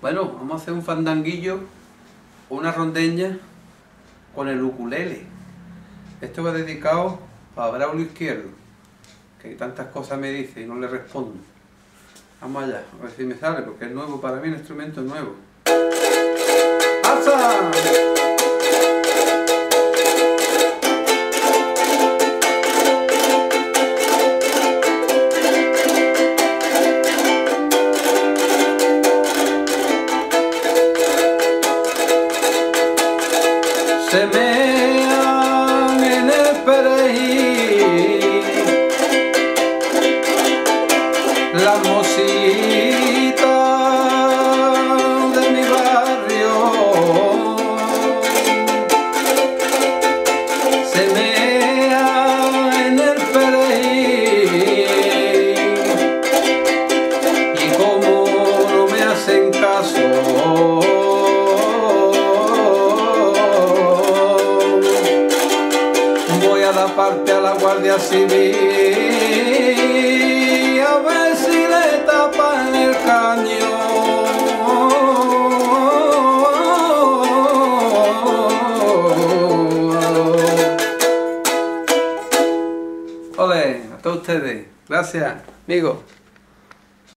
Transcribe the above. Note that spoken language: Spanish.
Bueno, vamos a hacer un fandanguillo, una rondeña con el ukulele. Esto va dedicado para Braulio Izquierdo, que tantas cosas me dice y no le respondo. Vamos allá, a ver si me sale, porque es nuevo para mí, el instrumento nuevo. ¡Alza! Se mean en el perejil. La mosita de mi barrio se mea en el perejil. Y como no me hacen caso voy a dar parte a la Guardia Civil a ver si le tapan el caño. Ole, a todos ustedes. Gracias, amigo.